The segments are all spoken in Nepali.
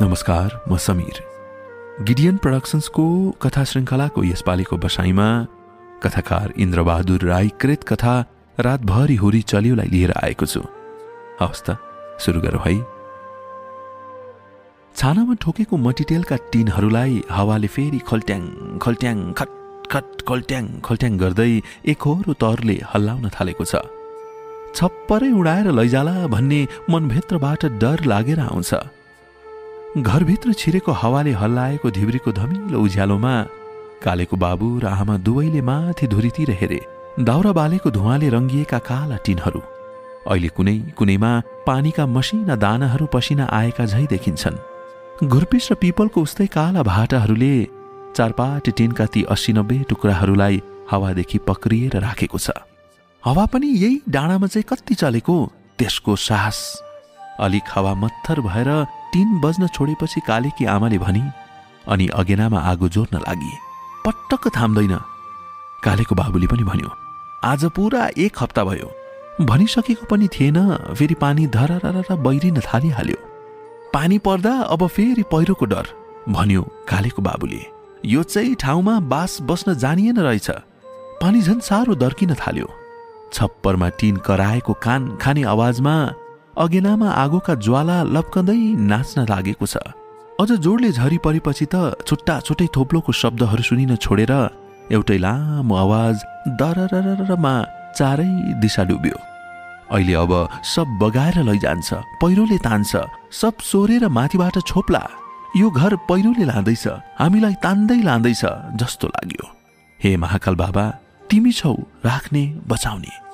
नमस्कार म समीर। गिडियन प्रडक्सन्सको कथा श्रृङ्खलाको यसपालिको बसाइमा कथाकार इन्द्रबहादुर राई कृत कथा रातभरि हुरी चल्योलाई लिएर आएको छु। हवस् त सुरु गरौँ है। छानामा ठोकेको मटिटेलका टिनहरूलाई हावाले फेरि खल्ट्याङ खल्ट्याङ खट खट खल्ट्याङ खल्ट्याङ गर्दै एकहोरो तहरले हल्लाउन थालेको छ। छप्परै उडाएर लैजाला भन्ने मनभित्रबाट डर लागेर आउँछ। घरभित्र छिरेको हावाले हल्लाएको धिब्रीको धमिलो उज्यालोमा कालेको बाबु र आमा दुवैले माथि धुरीतिर हेरे दाउरा बालेको धुवाले रङ्गिएका काला टिनहरू। अहिले कुनै कुनैमा पानीका मसिना दानाहरू पसिना आएका झै देखिन्छन्। घुर्पिस र पिपलको उस्तै काला भाटाहरूले चारपाटे टिनका ती अस्सी नब्बे टुक्राहरूलाई हावादेखि पक्रिएर राखेको छ। हावा पनि यही डाँडामा चाहिँ कति चलेको त्यसको साहस अलिक हावा मत्थर भएर तिन बज्न छोडेपछि कालेकी आमाले भनी अनि अगेनामा आगो जोड्न लागि पटक्क थाम्दैन। कालेको बाबुले पनि भन्यो आज पुरा एक हप्ता भयो। भनिसकेको पनि थिएन फेरि पानी धरर बहिरिन थालिहाल्यो। पानी पर्दा अब फेरि पहिरोको डर। भन्यो कालेको बाबुले यो चाहिँ ठाउँमा बास बस्न जानिएन रहेछ। पानी झन् साह्रो दर्किन थाल्यो। छप्परमा टिन कराएको कान खाने आवाजमा अगेनामा आगोका ज्वाला लप्कँदै नाच्न लागेको छ। अझ जोडले झरी परेपछि त छुट्टा छुट्टै थोप्लोको शब्दहरू सुनिन छोडेर एउटै लामो आवाज दररमा चारै दिशा डुब्यो। अहिले अब सब बगाएर लैजान्छ पहिरोले तान्छ सब सोरेर माथिबाट छोप्ला। यो घर पहिरोले लाँदैछ हामीलाई तान्दै लाँदैछ जस्तो लाग्यो। हे महाकाल बाबा तिमी छौ राख्ने बचाउने।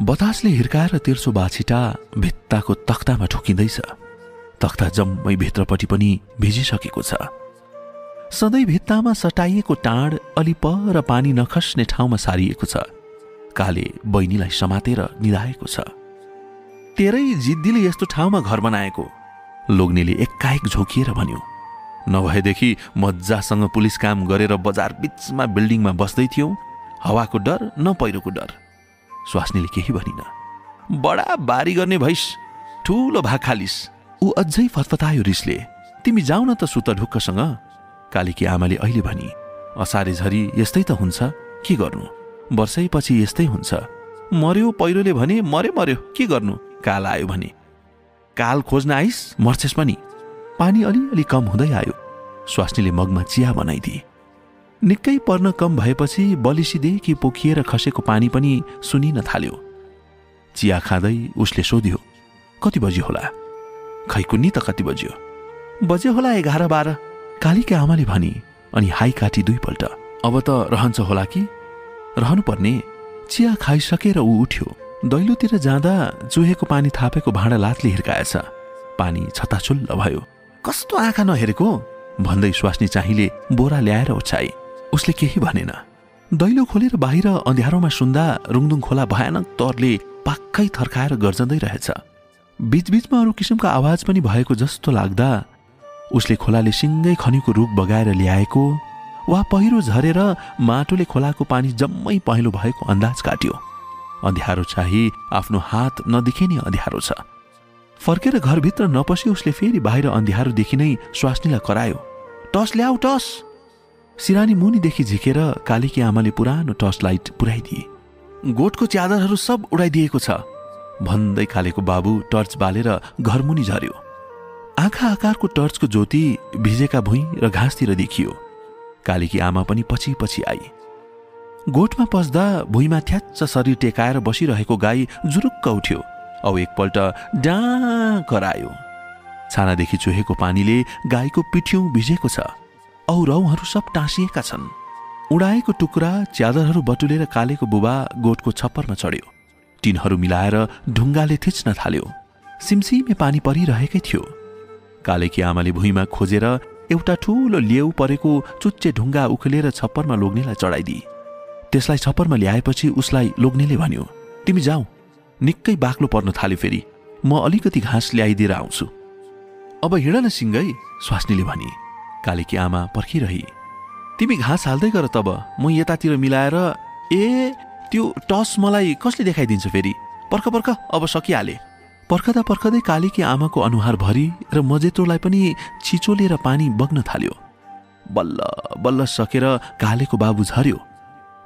बतासले हिर्काएर तेर्सो बाछिटा भित्ताको तख्तामा ठोकिँदैछ। तख्ता जम्मै भित्रपट्टि पनि भिजिसकेको छ। सधैँ भित्तामा सटाइएको टाँड अलि पर पानी नखस्ने ठाउँमा सारिएको छ। काले बहिनीलाई समातेर निधाएको छ। तेरै जिद्दीले यस्तो ठाउँमा घर बनाएको। लोग्नेले एक्काएक झोकिएर भन्यो नभएदेखि मजासँग पुलिस काम गरेर बजार बिचमा बिल्डिङमा बस्दै थियौँ। हावाको डर न पहिरोको डर। स्वास्नीले केही भनिन बडा बारी गर्ने भइस ठुलो भाग खालिस। ऊ अझै फतफतायो रिसले तिमी जाऊ न त सुत ढुक्कसँग कालीकी आमाले अहिले भनी असारे झरी यस्तै त हुन्छ। के गर्नु? वर्षैपछि यस्तै हुन्छ। मर्यो पहिरोले भने मरे मर्यो। के गर्नु काल आयो भने काल खोज्न आइस? मर्छेस पनि। पानी अलिअलि कम हुँदै आयो स्वास्नीले मगमा चिया बनाइदिए। निकै पर्न कम भएपछि बलिसीदेखि पोखिएर खसेको पानी पनि सुनिन थाल्यो। चिया खाँदै उसले सोध्यो कति बज्यो होला? खै कुन्नी त कति बज्यो? बज्यो होला एघार बाह्र। कालीका आमाले भनी अनि हाई काटी दुईपल्ट अब त रहन्छ होला कि? रहनुपर्ने। चिया खाइसकेर ऊ उठ्यो। दैलोतिर जाँदा चुहेको पानी थापेको भाँडा लातले हिर्काएछ। पानी छताछुल्ल भयो। कस्तो आँखा नहेरेको? भन्दै स्वास्नी चाहिँले बोरा ल्याएर ओछ्याए उसले केही भनेन। दैलो खोलेर बाहिर अँध्यारोमा सुन्दा रुङदुङ खोला भयानक तरले पाक्कै थर्काएर गर्जँदै रहेछ। बीचबीचमा अरू किसिमको आवाज पनि भएको जस्तो लाग्दा उसले खोलाले सिङ्गै खनीको रुख बगाएर ल्याएको वा पहिरो झरेर माटोले खोलाको पानी जम्मै पहेँलो भएको अन्दाज काट्यो। अँध्यारो चाहिँ आफ्नो हात नदेखिने अँध्यारो छ। फर्केर घरभित्र नपसी उसले फेरि बाहिर अँध्यारोदेखि नै स्वास्नीलाई करायो टस ल्याऊ टस! सिरानी मुनिदेखि झिकेर कालीकी आमाले पुरानो टर्च लाइट पुर्याइदिए गोठको च्यादरहरू सब उडाइदिएको छ। भन्दै कालेको बाबु टर्च बालेर घरमुनि झर्यो। आँखा आकारको टर्चको ज्योति भिजेका भुइँ र घाँसतिर देखियो। कालीकी आमा पनि पछि पछि आई। गोठमा पस्दा भुइँमा थ्याच्च शरीर टेकाएर बसिरहेको गाई जुरुक्क उठ्यो औ एकपल्ट डाँ करायो। छानादेखि चुहेको पानीले गाईको पिठ्यौँ भिजेको छ। औ रौहरू सब टाँसिएका छन्। उडाएको टुक्रा च्यादरहरू बटुलेर कालेको बुबा गोठको छप्परमा चढ्यो। टिनहरू मिलाएर ढुङ्गाले थिच्न थाल्यो। सिमसिमे पानी परिरहेकै थियो। कालेकी आमाले भुइँमा खोजेर एउटा ठुलो लेउ परेको चुच्चे ढुङ्गा उखेलेर छप्परमा लोग्नेलाई चढाइदिए त्यसलाई छप्परमा ल्याएपछि उसलाई लोग्नेले भन्यो तिमी जाऊ। निकै बाक्लो पर्न थाल्यो फेरि। म अलिकति घाँस ल्याइदिएर आउँछु। अब हिँड न सिङ्गै स्वास्नीले भने। कालीकी आमा पर्खिरही। तिमी घाँस हाल्दै गर तब म यतातिर मिलाएर ए त्यो टस मलाई कसले देखाइदिन्छ फेरि? पर्ख पर्ख अब सकिहाले। पर्खदा पर्खदै कालीकी आमाको अनुहार भरि र मजेत्रोलाई पनि छिचोलेर पानी बग्न थाल्यो। बल्ल बल्ल सकेर कालेको बाबु झर्यो।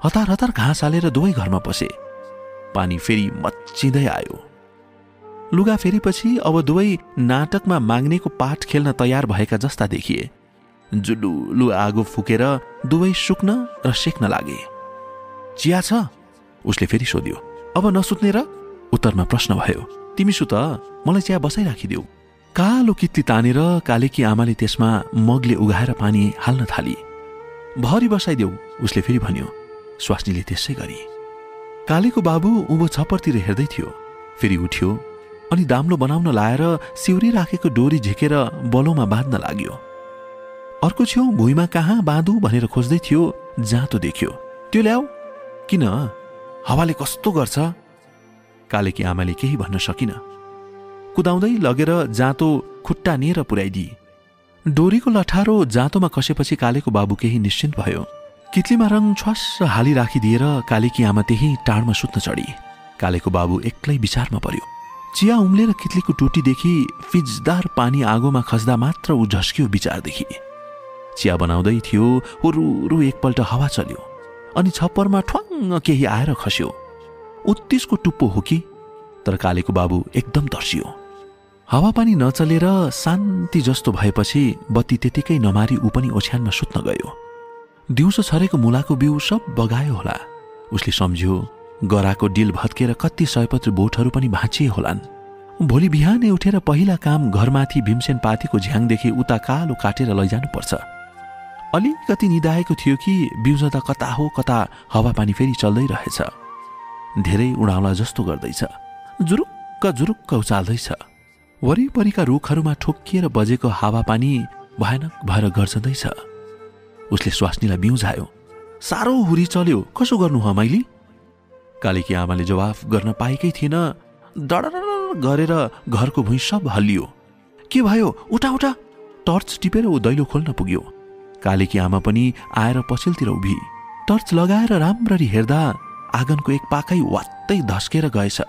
हतार हतार घाँस हालेर दुवै घरमा पसे। पानी फेरि मच्चिँदै आयो। लुगा फेरिपछि अब दुवै नाटकमा माग्नेको पाठ खेल्न तयार भएका जस्ता देखिए। जुलुलु आगो फुकेर दुवै सुक्न र सेक्न लागे। चिया छ? उसले फेरि सोध्यो। अब नसुत्ने र? उत्तरमा प्रश्न भयो। तिमी सुत मलाई चिया बसाइराखिदेऊ कालो कित्ती तानेर कालेकी आमाले त्यसमा मगले उघाएर पानी हाल्न थाली। भरि बसाइदेऊ उसले फेरि भन्यो। स्वास्नीले त्यसै गरी। कालेको बाबु उँभो छप्परतिर हेर्दै थियो। फेरि उठ्यो अनि दाम्लो बनाउन लाएर सिउरी राखेको डोरी झिकेर बलोमा बाँध्न लाग्यो। अर्को छेउ भुइँमा कहाँ बाँधु भनेर खोज्दै थियो जाँतो देख्यो। त्यो ल्याऊ। किन? हावाले कस्तो गर्छ? कालेकी आमाले केही भन्न सकिन। कुदाउँदै लगेर जाँतो खुट्टा निएर पुर्याइदिए डोरीको लठारो जाँतोमा कसेपछि कालेको बाबु केही निश्चिन्त भयो। कित्लीमा रङ छ्वास हाली राखिदिएर कालेकी आमा त्यही टाढमा सुत्न चढी। कालेको बाबु एक्लै विचारमा पर्यो। चिया उम्लेर कित्लीको टुटीदेखि फिजदार पानी आगोमा खस्दा मात्र ऊ झस्कियो विचारदेखि। चिया बनाउँदै थियो हुरु एकपल्ट हावा चल्यो अनि छप्परमा ठ्वाङ्ग केही आएर खस्यो। उत्तिसको टुप्पो हो कि? तर कालेको बाबु एकदम तर्सियो। हावापानी नचलेर शान्ति जस्तो भएपछि बत्ती त्यतिकै नमारी ऊ पनि ओछ्यानमा सुत्न गयो। दिउँसो छरेको मुलाको बिउ सब बगायो होला। उसले सम्झ्यो गराको डिल भत्केर कति सयपत्री बोटहरू पनि भाँचिए होलान्। भोलि बिहानै उठेर पहिला काम घरमाथि भीमसेन पातीको झ्याङदेखि उता कालो काटेर लैजानुपर्छ। अलिकति निदाएको थियो कि बिउजदा कता हो कता हावापानी फेरि चल्दै रहेछ। धेरै उडाउला जस्तो गर्दैछ। जुरुक्क जुरुक्क उचाल्दैछ। वरिपरिका रुखहरूमा ठोक्किएर बजेको हावापानी भयानक भएर गर्जँदैछ। उसले स्वास्नीलाई बिउझायो साह्रो हुरी चल्यो कसो गर्नु हो मैले कालीकी आमाले जवाफ गर्न पाएकै थिएन। डर गरेर घरको भुइँ सब हल्लियो। के भयो? उठा उठा! टर्च टिपेर ऊ दैलो खोल्न पुग्यो। कालीकी आमा पनि आएर पछिल्तिर उभि। टर्च लगाएर राम्ररी हेर्दा आँगनको एक पाकै वात्तै धस्केर गएछ।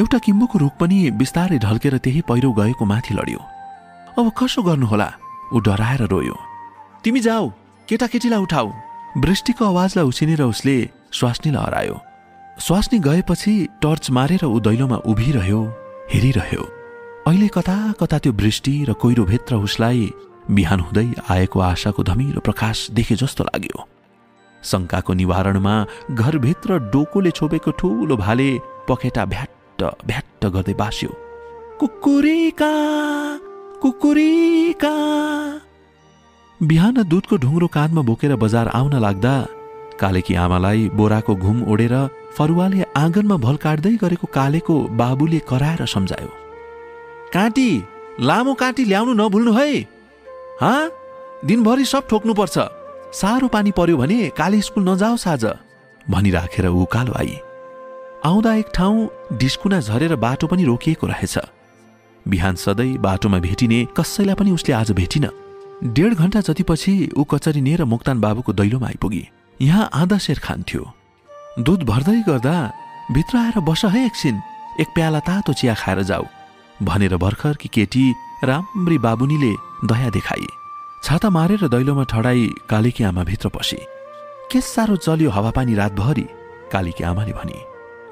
एउटा किम्बुको रुख पनि बिस्तारै ढल्केर त्यही पहिरो गएको माथि लड्यो। अब कसो गर्नुहोला? ऊ डराएर रोयो। तिमी जाऊ केटाकेटीलाई उठाऊ। वृष्टिको आवाजलाई उछिनेर उसले स्वास्नीलाई हरायो। स्वास्नी गएपछि टर्च मारेर ऊ दैलोमा उभिरह्यो हेरिरह्यो। अहिले कता कता त्यो वृष्टि र कोइरोभित्र उसलाई बिहान हुँदै आएको आशाको धमिलो प्रकाश देखे जस्तो लाग्यो। शङ्काको निवारणमा घरभित्र डोकोले छोपेको ठुलो भाले पखेटा भ्याट्ट भ्याट्ट गर्दै बास्यो। कुकुरिका कुकुरिका! बिहान दुधको ढुङ्ग्रो काँधमा बोकेर बजार आउन लाग्दा कालेकी आमालाई बोराको घुम ओढेर फरुवाले आँगनमा भल काट्दै गरेको कालेको बाबुले कराएर सम्झायो काँटी लामो काँटी ल्याउनु नभुल्नु है। हा? दिनभरि सब ठोक्नुपर्छ। साह्रो पानी पर्यो भने काले स्कुल नजाओस् आज भनिराखेर ऊ कालो आई। आउँदा एक ठाउँ डिस्कुना झरेर बाटो पनि रोकिएको रहेछ। बिहान सधैँ बाटोमा भेटिने कसैलाई पनि उसले आज भेटिन। डेढ घन्टा जतिपछि ऊ कचरी नेर मोक्तान बाबुको दैलोमा आइपुगी। यहाँ आधा सेर खान्थ्यो दुध भर्दै गर्दा भित्र आएर बस है एकछिन। एक प्याला तातो चिया खाएर जाऊ। भनेर भर्खर कि केटी राम्री बाबुनीले दया देखाए। छाता मारेर दैलोमा ठडाई कालीकी आमा भित्र पसे। के साह्रो चल्यो हावापानी रातभरि कालीकी आमाले भने।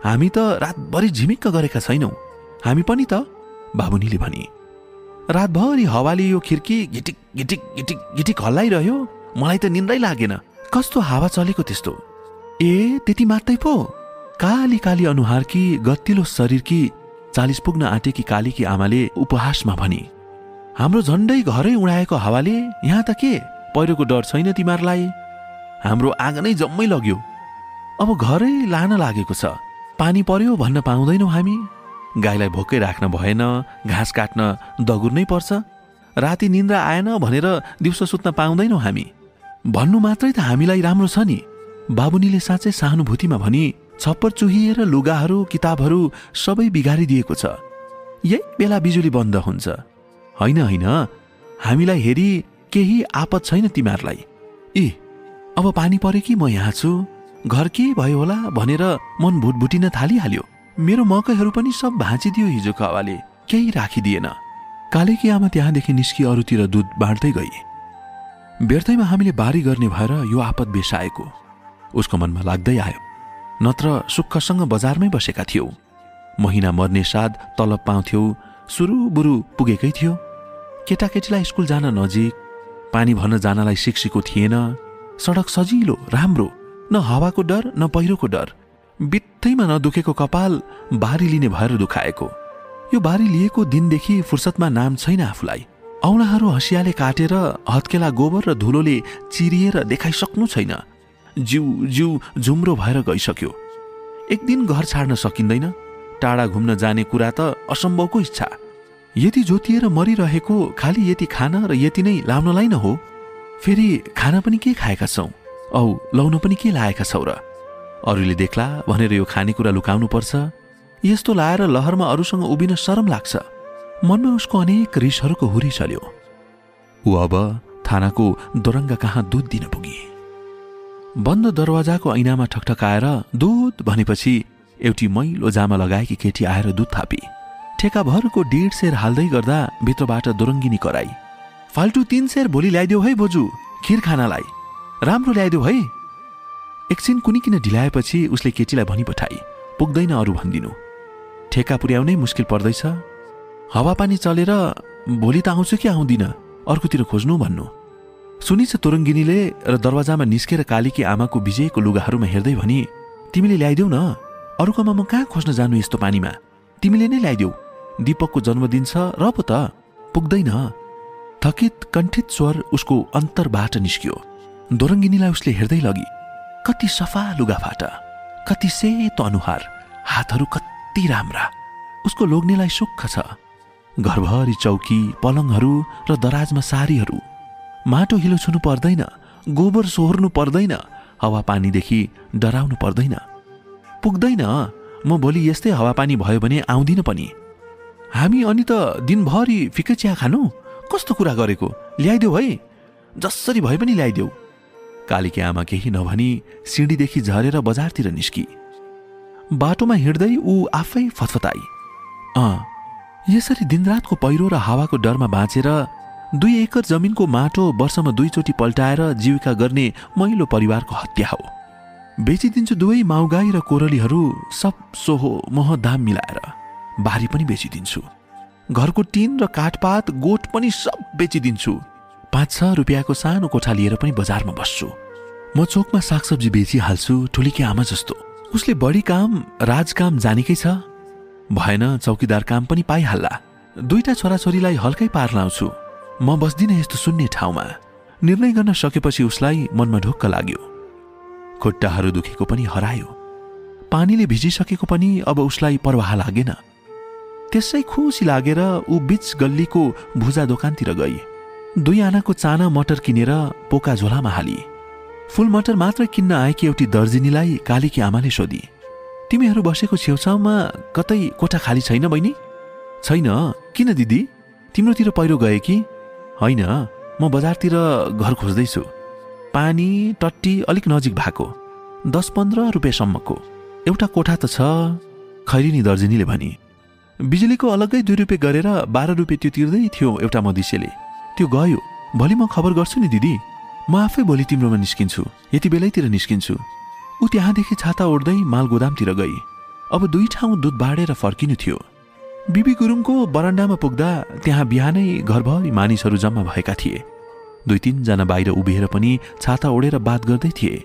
हामी त रातभरि झिमिक्क गरेका छैनौँ। हामी पनि त बाबुनीले भने। रातभरि हावाले यो खिर्की घिटिक घिटिक घिटिक घिटिक हल्लाइरह्यो। मलाई त निन्दै लागेन। कस्तो हावा चलेको त्यस्तो? ए त्यति मात्रै पो। काली काली अनुहारकी गतिलो शरीरकी चालिस पुग्न आँटेकी कालीकी आमाले उपहासमा भने हाम्रो झन्डै घरै उडाएको हावाले यहाँ त के? पहिरोको डर छैन तिमीहरूलाई? हाम्रो आँगनै जम्मै लग्यो। अब घरै लान लागेको छ। पानी पर्यो भन्न पाउँदैनौँ हामी। गाईलाई भोकै राख्न भएन घाँस काट्न दगुर्नै पर्छ। राति निन्द्रा आएन भनेर दिउँसो सुत्न पाउँदैनौँ हामी। भन्नु मात्रै त हामीलाई राम्रो छ नि। बाबुनीले साँच्चै सहानुभूतिमा भनी छप्पर चुहिएर लुगाहरू किताबहरू सबै बिगारिदिएको छ। यही बेला बिजुली बन्द हुन्छ। होइन होइन। हामीलाई हेरी केही आपत छैन तिमीहरूलाई। ए अब पानी परे कि म यहाँ छु? घर के भयो होला भनेर मन भुटभुटिन थालिहाल्यो। मेरो मकैहरू पनि सब भाँचिदियो हिजोको हावाले। केही राखिदिएन। कालेकी आमा त्यहाँदेखि निस्की अरूतिर दुध बाँड्दै गए व्यर्थैमा हामीले बारी गर्ने भएर यो आपत बेसाएको। उसको मनमा लाग्दै आयो। नत्र सुक्खसँग बजारमै बसेका थियौ। महिना मर्ने साथ तलब पाउँथ्यौ सुरुबुरु पुगेकै थियो। केटाकेटीलाई स्कुल जान नजिक पानी भर्न जानलाई शिक्षिको थिएन सडक सजिलो राम्रो न हावाको डर न पहिरोको डर। बित्थैमा नदुखेको कपाल बारी लिने भएर दुखाएको। यो बारी लिएको दिनदेखि फुर्सदमा नाम छैन आफूलाई। औँलाहरू हँसियाले काटेर हत्केला गोबर र धुलोले चिरिएर देखाइसक्नु छैन। जिउ जिउ झुम्रो भएर गइसक्यो। एक दिन घर छाड्न सकिँदैन। टाढा घुम्न जाने कुरा त असम्भवको इच्छा। यति जोतिएर मरिरहेको खालि यति खान र यति नै लाउनलाई न हो। फेरि खाना पनि के खाएका छौ? औ लाउन पनि के लाएका छौ र? अरूले देख्ला भनेर यो खानेकुरा लुकाउनु पर्छ यस्तो लाएर लहरमा अरूसँग उभिन शरम लाग्छ। मनमा उसको अनेक रिसहरूको हुरी चल्यो। ऊ अब थानाको दोरङ्गा कहाँ दुध दिन पुगे। बन्द दरवाजाको ऐनामा ठकठकाएर दुध भनेपछि एउटी मैलो जामा लगाएकी केटी आएर दुध थापी। ठेकाभरको डेढ सेर हाल्दै गर्दा भित्रबाट दोरङ्गिनी कराई। फाल्टु तिन सेर भोलि ल्याइदेऊ है बोजू खिर खानालाई। राम्रो ल्याइदेऊ है। एकछिन कुनै किन ढिलाएपछि उसले केटीलाई भनी पठाई पुग्दैन अरू भनिदिनु। ठेका पुर्याउनै मुस्किल पर्दैछ। हावापानी चलेर भोलि त आउँछु कि आउँदिन अर्कोतिर खोज्नु भन्नु। सुनिछ तोरङ्गिनीले र दरवाजामा निस्केर कालीकी आमाको विजयको लुगाहरूमा हेर्दै भनी तिमीले ल्याइदेऊ न। अरूकोमा म कहाँ खोज्न जानु यस्तो पानीमा? तिमीले नै ल्याइदेऊ। दीपकको जन्मदिन छ र पो त। पुग्दैन थकित कण्ठित स्वर उसको अन्तरबाट निस्कियो। दोरङ्गिनीलाई उसले हेर्दै लगी कति सफा लुगाफाटा। कति सेतो अनुहार। हातहरू कति राम्रा। उसको लोग्नेलाई सुख छ। घरभरि चौकी पलङहरू र दराजमा सारीहरू। माटो हिलो छुनु पर्दैन गोबर सोहोर्नु पर्दैन हावापानीदेखि डराउनु पर्दैन। पुग्दैन म भोलि यस्तै हावापानी भयो भने आउँदिन पनि। हामी अनि त दिनभरि फिके चिया खानु? कस्तो कुरा गरेको? ल्याइदेऊ है। जसरी भए पनि ल्याइदेऊ। कालीकी आमा केही नभनी सिँढीदेखि झरेर बजारतिर निस्की। बाटोमा हिँड्दै ऊ आफै फतफताई। अँ यसरी दिनरातको पहिरो र हावाको डरमा बाँचेर दुई एकर जमिनको माटो वर्षमा दुईचोटि पल्टाएर जीविका गर्ने महिलो परिवारको हत्या हो। बेचिदिन्छु दुवै माउगाई र कोरलीहरू सब सोहो मोह दाम मिलाएर बारी पनि बेचिदिन्छु। घरको टिन र काठपात गोठ पनि सब बेचिदिन्छु। पाँच छ रुपियाँको सानो कोठा लिएर पनि बजारमा बस्छु। म चोकमा सागसब्जी बेचिहाल्छु ठुलीकी आमा जस्तो। उसले बढी काम राजकाम जानेकै छ। भएन चौकीदार काम पनि पाइहाल्ला। दुईटा छोराछोरीलाई हल्कै पार लाउँछु। म बस्दिनँ यस्तो सुन्ने ठाउँमा। निर्णय गर्न सकेपछि उसलाई मनमा ढुक्क लाग्यो। खुट्टाहरू दुखेको पनि हरायो। पानीले भिजिसकेको पनि अब उसलाई परवाह लागेन। त्यसै खुसी लागेर ऊ बिच गल्लीको भुजा दोकानतिर गई। दुई आनाको चाना मटर किनेर पोका झोलामा हाली। फुल मटर मात्र किन्न आएकी एउटी दर्जिनीलाई कालीकी आमाले सोधी तिमीहरू बसेको छेउछाउमा कतै कोठा खाली छैन बहिनी? छैन। किन दिदी? तिम्रोतिर पहिरो गए कि? होइन म बजारतिर घर खोज्दैछु। पानी टट्टी अलिक नजिक भएको। दस पन्ध्र रुपियाँसम्मको एउटा कोठा त छ खैरिनी दर्जिनीले भनी। बिजुलीको अलग्गै दुई रुपियाँ गरेर बाह्र रुपियाँ त्यो तिर्दै थियो एउटा मधिसेले। त्यो गयो। भोलि म खबर गर्छु नि दिदी। म आफै भोलि तिम्रोमा निस्किन्छु। यति बेलैतिर निस्किन्छु। ऊ त्यहाँदेखि छाता ओढ्दै माल गोदामतिर गई। अब दुई ठाउँ दुध बाँडेर फर्किनु थियो। बिबी गुरुङको बरन्डामा पुग्दा त्यहाँ बिहानै घरभरि मानिसहरू जम्मा भएका थिए। दुई तिनजना बाहिर उभिएर पनि छाता ओढेर बात गर्दै थिए।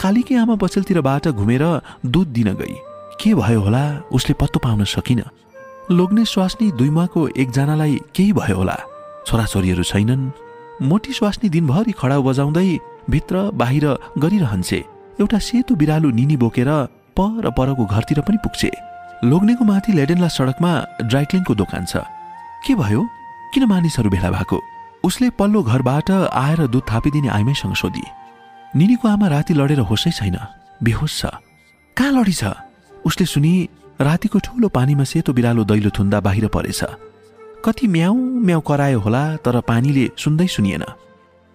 कालीकी आमा बचेलतिरबाट घुमेर दुध दिन गई। के भयो होला? उसले पत्तो पाउन सकिन। लोग्ने स्वास्नी दुईमाको एकजनालाई केही भयो होला। छोराछोरीहरू छैनन्। मोटी स्वास्नी दिनभरि खडा बजाउँदै भित्र बाहिर गरिरहन्छे। एउटा सेतो बिरालो निनी बोकेर पर परको घरतिर पनि पुग्छे। लोग्नेको माथि लेडेन्ला सडकमा ड्राइक्लिनको दोकान छ। के भयो? किन मानिसहरू भेला भएको? उसले पल्लो घरबाट आएर दुध थापिदिने आइमैसँग सोधी। निनीको आमा राति लडेर होसै छैन। बेहोस छ। कहाँ लडी छ? उसले सुनि रातिको ठुलो पानीमा सेतो बिरालो दैलो थुन्दा बाहिर परेछ। कति म्याउ म्याउ करायो होला तर पानीले सुन्दै सुनिएन।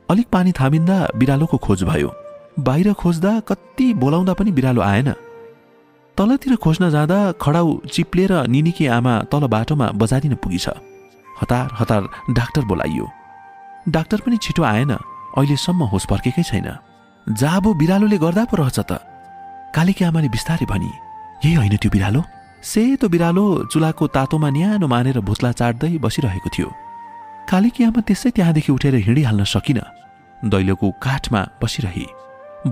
अलिक पानी थामिँदा बिरालोको खोज भयो। बाहिर खोज्दा कति बोलाउँदा पनि बिरालो आएन। तलतिर खोज्न जाँदा खडाउ चिप्लेर निनिकी आमा तल बाटोमा बजारिन पुगिछ। हतार हतार डाक्टर बोलाइयो। डाक्टर पनि छिटो आएन। अहिलेसम्म होस फर्केकै छैन। जाबो बिरालोले गर्दा पो रहेछ त। कालीकी आमाले बिस्तारै भनी यही होइन त्यो बिरालो? सेतो बिरालो चुलाको तातोमा न्यानो मानेर भुस्ला चाट्दै बसिरहेको थियो। कालीकी आमा त्यसै त्यहाँदेखि उठेर हिँडिहाल्न सकिन। दैलोको काठमा बसिरही।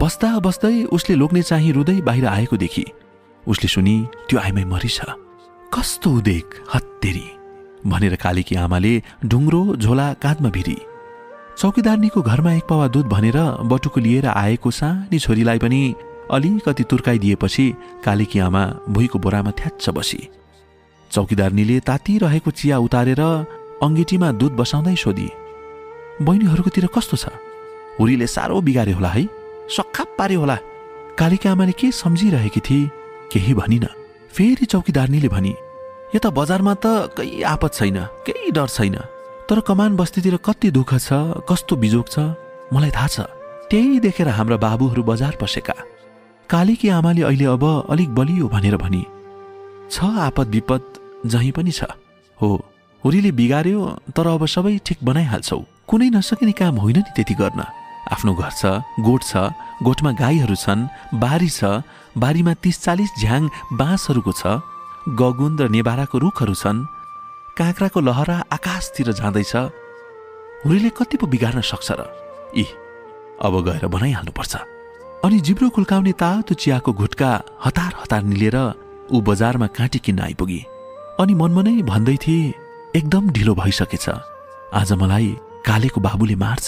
बस्दा बस्दै उसले लोग्ने चाहिँ रुँदै बाहिर आएको देखि। उसले सुनि त्यो आइमै मरिछ। कस्तो उदेक हत्तेरी भनेर कालीकी आमाले ढुङ्ग्रो झोला काँधमा भिरी। चौकीदारनीको घरमा एक पावा दुध भनेर बटुको लिएर आएको सानी छोरीलाई पनि अलिकति तुर्काइदिएपछि कालीकी आमा भुइँको बोरामा थ्याच्च बसी। चौकीदारनीले तातिरहेको चिया उतारेर अङ्गेटीमा दुध बसाउँदै सोधी बहिनीहरूकोतिर कस्तो छ? हुरीले साह्रो बिगारे होला है। सक्खाप पारे होला। कालीका आमाले के सम्झिरहेकी थिए केही भनिन। फेरि चौकीदारनीले भनी यता बजारमा त केही आपत छैन केही डर छैन तर कमान बस्तीतिर कति दुःख छ कस्तो बिजोग छ मलाई थाहा छ। त्यही देखेर हाम्रा बाबुहरू बजार पसेका। कालीकी आमाले अहिले अब अलिक बलियो भनेर भनी छ आपत विपद जहीँ पनि छ। हो हुरीले बिगार्यो तर अब सबै ठिक बनाइहाल्छौ। कुनै नसकिने काम होइन नि त्यति गर्न। आफ्नो घर छ गोठ छ गोठमा गाईहरू छन् बारी छ बारीमा तिस चालिस झ्याङ बाँसहरूको छ गगुन र नेबाराको रुखहरू छन्। काँक्राको लहरा आकाशतिर जाँदैछ। हुरीले कति पो बिगार्न सक्छ र? इ अब गएर बनाइहाल्नुपर्छ। अनि जिब्रो कुल्काउने तातो चियाको घुटका हतार हतार निलेर ऊ बजारमा काँटी किन्न आइपुगी। अनि मनमा नै भन्दै थिए एकदम ढिलो भइसकेछ। आज मलाई कालेको बाबुले मार्छ।